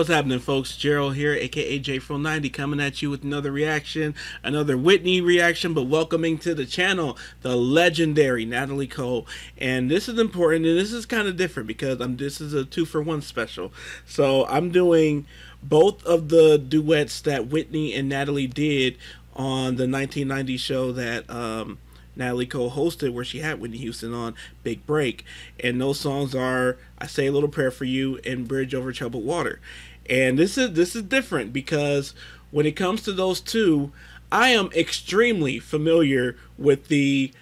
What's happening, folks? Jarryl here, aka J.Fro90, coming at you with another reaction, another Whitney reaction, but welcoming to the channel the legendary Natalie Cole. And this is important, and this is kind of different because I'm this is a two for one special. So I'm doing both of the duets that Whitney and Natalie did on the 1990 show that um, Natalie Cole hosted, where she had Whitney Houston on Big Break. And those songs are "I Say a Little Prayer for You" and "Bridge Over Troubled Water." And this is this is different because when it comes to those two, I am extremely familiar with the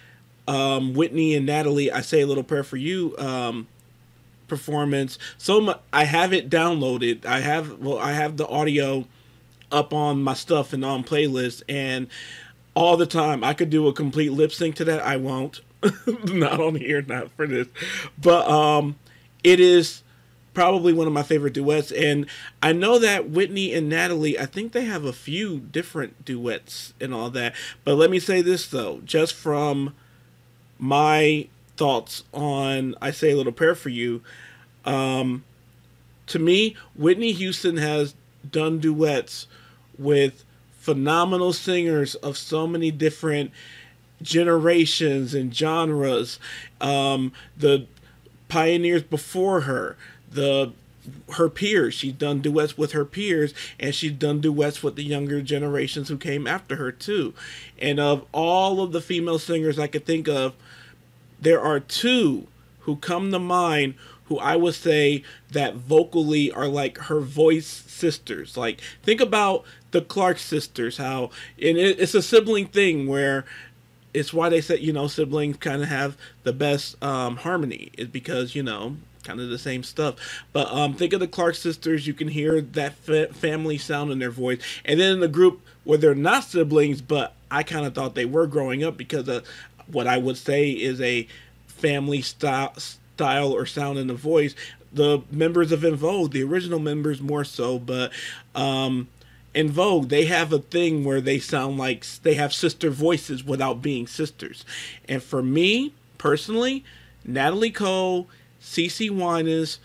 um, Whitney and Natalie "I Say a Little Prayer for You" um, performance. So much, I have it downloaded. I have well, I have the audio up on my stuff and on playlist and all the time. I could do a complete lip sync to that. I won't. not on here, not for this. But um it is probably one of my favorite duets and I know that Whitney and Natalie, I think they have a few different duets and all that. But let me say this though, just from my thoughts on I Say a Little Prayer for You, um to me, Whitney Houston has done duets with phenomenal singers of so many different generations and genres. Um, the pioneers before her, the her peers. She's done duets with her peers, and she's done duets with the younger generations who came after her too. And of all of the female singers I could think of, there are two who come to mind who I would say that vocally are like her voice sisters. Like think about the Clark sisters, how and it, it's a sibling thing where it's why they said you know siblings kind of have the best um, harmony is because you know kind of the same stuff. But um, think of the Clark sisters. You can hear that fa- family sound in their voice, and then in the group where they're not siblings, but I kind of thought they were growing up because of what I would say is a family style style or sound in the voice. The members of En Vogue, the original members more so, but um, En Vogue, they have a thing where they sound like they have sister voices without being sisters. And for me personally, Natalie Cole, CeCe Winans,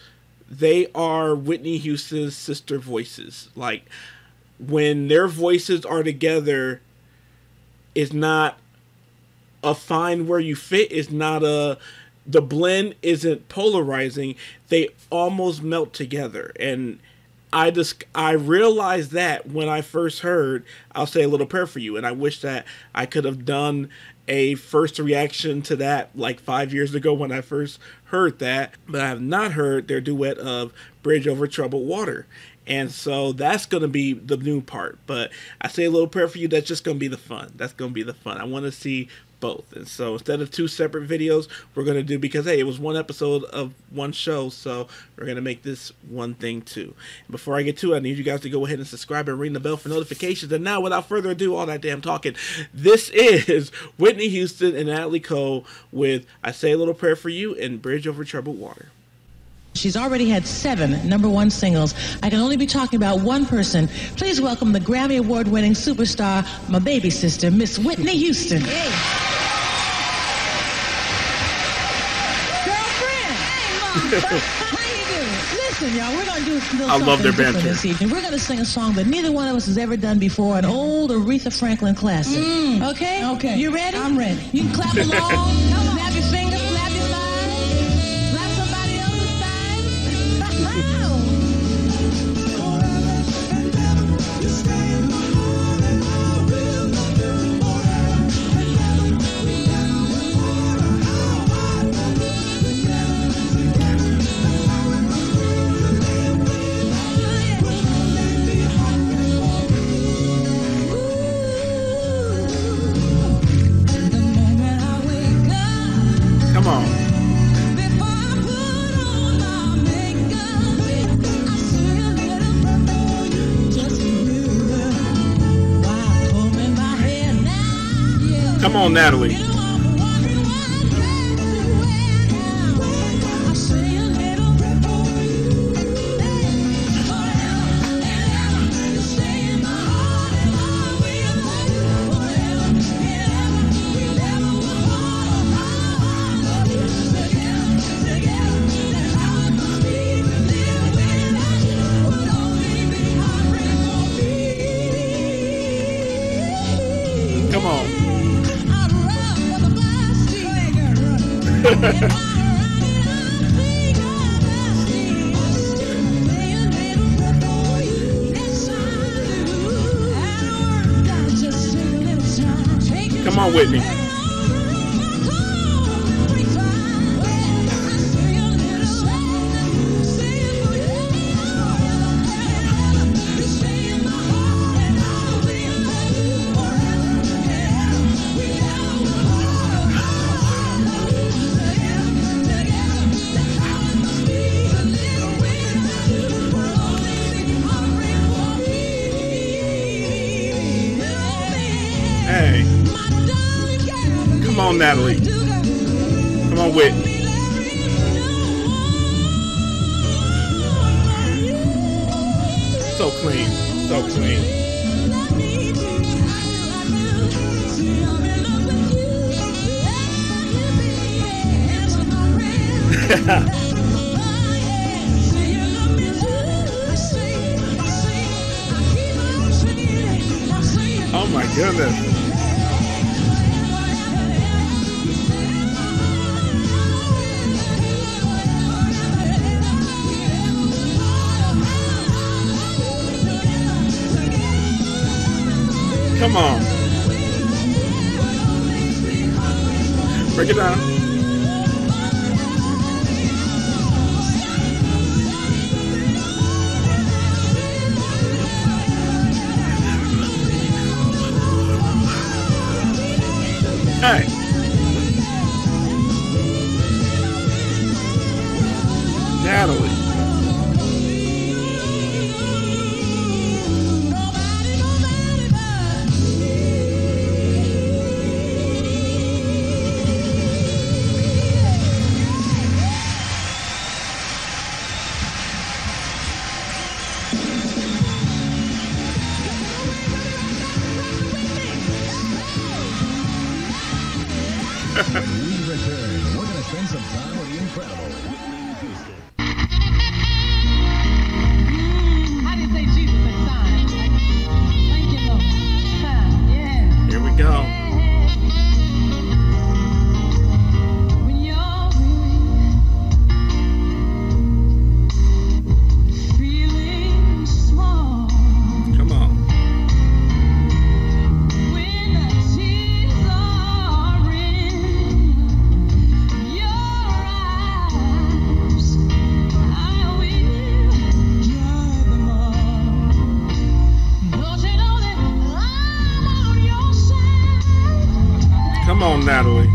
they are Whitney Houston's sister voices. Like when their voices are together, it's not a find where you fit. It's not a the blend isn't polarizing they almost melt together and i just i realized that when i first heard i'll say a little prayer for you and i wish that i could have done a first reaction to that like five years ago when i first heard that but i have not heard their duet of bridge over troubled water and so that's going to be the new part. But I say a little prayer for you. That's just going to be the fun. That's going to be the fun. I want to see both. And so instead of two separate videos, we're going to do because hey, it was one episode of one show, so we're going to make this one thing too. Before I get to it, I need you guys to go ahead and subscribe and ring the bell for notifications. And now, without further ado, all that damn talking, this is Whitney Houston and Natalie Cole with "I Say a Little Prayer for You" and "Bridge Over Troubled Water." She's already had seven number one singles. I can only be talking about one person. Please welcome the Grammy Award winning superstar, my baby sister, Miss Whitney Houston. Hey. How you doing? Listen, y'all, we're gonna do a I love their banter this evening. We're gonna sing a song that neither one of us has ever done before, an old Aretha Franklin classic. Mm. Okay? Okay. You ready? I'm ready. You can clap along. Come on, Natalie. Come on with me. on, Natalie. Come on, Whit. So clean. So clean. oh my goodness. Come on. Break it down. Come on, Natalie.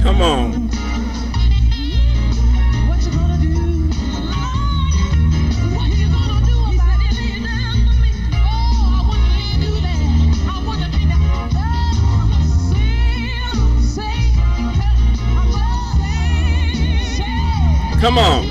Come on. Come on.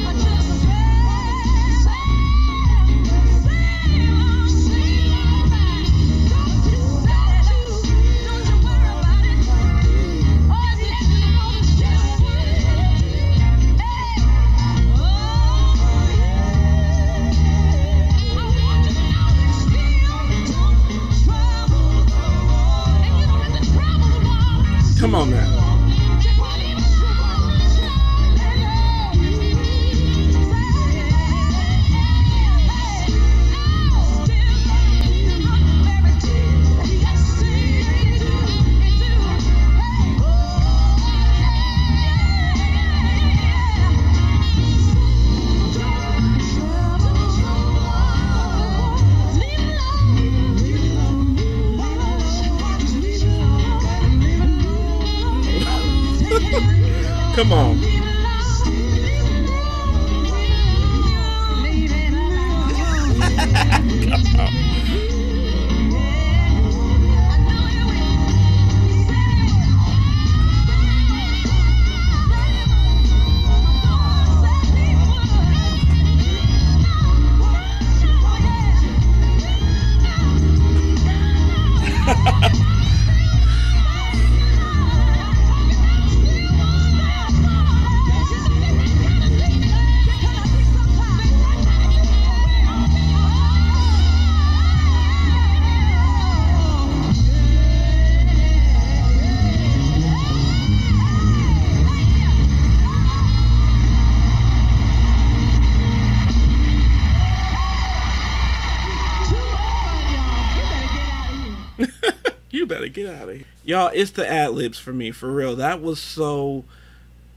Better get out of here. Y'all, it's the ad libs for me, for real. That was so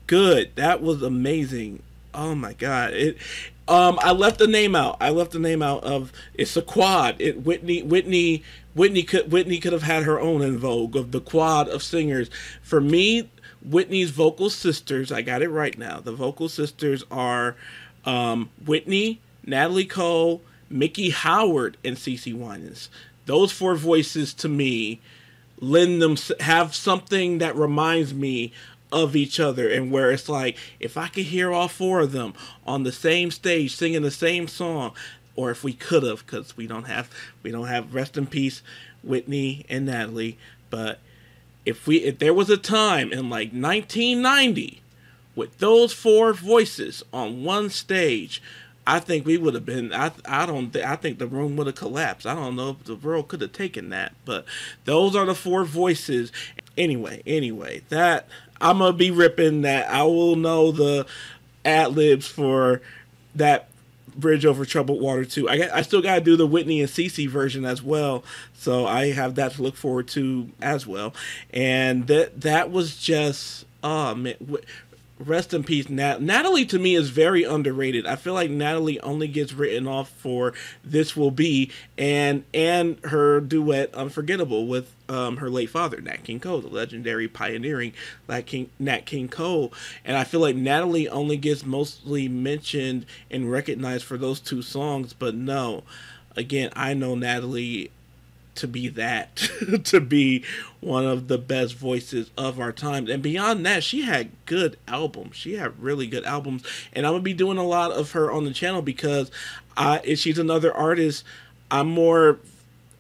good. That was amazing. Oh my god. It um I left the name out. I left the name out of it's a quad. It Whitney Whitney Whitney could Whitney could have had her own En Vogue of the quad of singers. For me, Whitney's vocal sisters, I got it right now. The vocal sisters are um Whitney, Natalie Cole, Miki Howard, and Cece Winans. Those four voices to me lend them have something that reminds me of each other and where it's like if I could hear all four of them on the same stage singing the same song or if we could have cuz we don't have we don't have rest in peace Whitney and Natalie but if we if there was a time in like 1990 with those four voices on one stage I think we would have been. I I don't. Th- I think the room would have collapsed. I don't know if the world could have taken that. But those are the four voices. Anyway, anyway, that I'm gonna be ripping that. I will know the ad libs for that Bridge Over Troubled Water too. I got, I still gotta do the Whitney and Cece version as well. So I have that to look forward to as well. And that that was just oh man. Rest in peace, Nat. Natalie to me is very underrated. I feel like Natalie only gets written off for "This Will Be" and and her duet "Unforgettable" with um, her late father, Nat King Cole, the legendary pioneering Nat King, Nat King Cole. And I feel like Natalie only gets mostly mentioned and recognized for those two songs. But no, again, I know Natalie to be that to be one of the best voices of our time. And beyond that she had good albums. She had really good albums. And i'm gonna be doing a lot of her on the channel because i she's another artist i'm more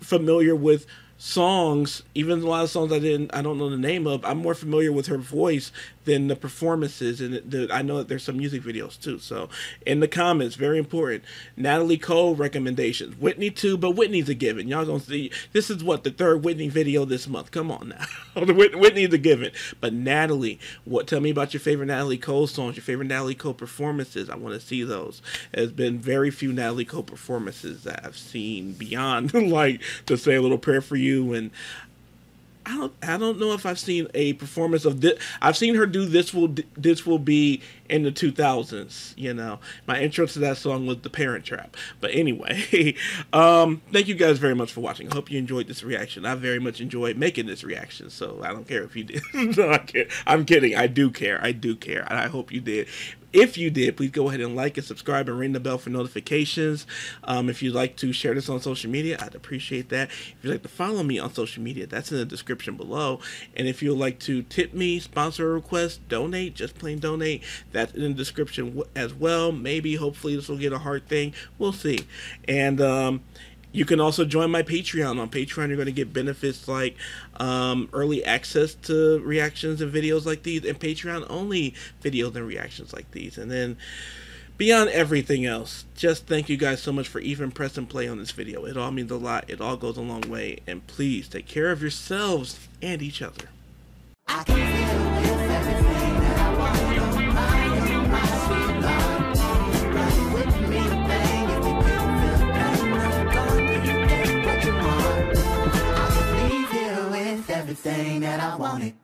familiar with songs even a lot of songs i didn't i don't know the name of i'm more familiar with her voice than the performances and the, i know that there's some music videos too. So in the comments very important. Natalie cole recommendations. Whitney too but whitney's a given. Y'all gonna see this is what the third whitney video this month. Come on now. The whitney's a given. But natalie what tell me about your favorite natalie cole songs your favorite natalie cole performances. I want to see those. There's been very few natalie cole performances that i've seen beyond like to say a little prayer for you and I don't I don't know if I've seen a performance of this. I've seen her do this will this will be in the 2000s, you know. My intro to that song was The Parent Trap. But anyway, um thank you guys very much for watching. I hope you enjoyed this reaction. I very much enjoyed making this reaction, so I don't care if you did. no, I. I'm kidding. I do care. I do care. And I hope you did. If you did, please go ahead and like and subscribe and ring the bell for notifications. Um, if you'd like to share this on social media, I'd appreciate that. If you'd like to follow me on social media, that's in the description below. And if you'd like to tip me, sponsor a request, donate, just plain donate, that's in the description as well. Maybe, hopefully, this will get a hard thing. We'll see. And, um, you can also join my Patreon. On Patreon, you're going to get benefits like um, early access to reactions and videos like these, and Patreon only videos and reactions like these. And then beyond everything else, just thank you guys so much for even pressing play on this video. It all means a lot. It all goes a long way. And please take care of yourselves and each other. Everything that I wanted.